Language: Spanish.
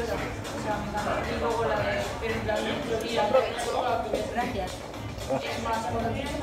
O sea. Y luego la de, pero en. Gracias. Es más, cuando tienes